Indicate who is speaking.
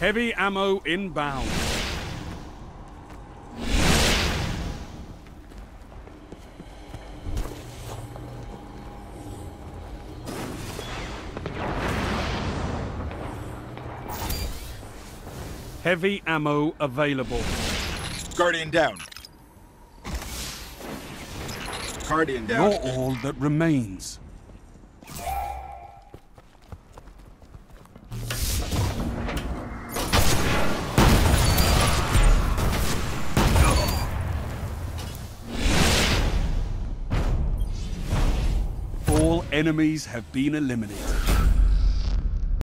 Speaker 1: Heavy ammo inbound. Heavy ammo available.
Speaker 2: Guardian down. Guardian down.
Speaker 1: You're all that remains. All enemies have been eliminated.